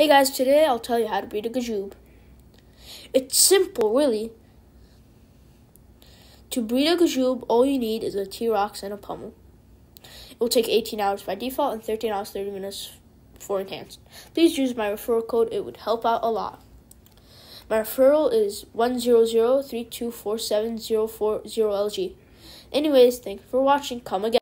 Hey guys, today I'll tell you how to breed a G'joob. It's simple, really. To breed a G'joob, all you need is a T-Rox and a pummel. It will take 18 hours by default and 13 hours 30 minutes for enhanced. Please use my referral code, it would help out a lot. My referral is 10032470440LG. Anyways, thank you for watching. Come again.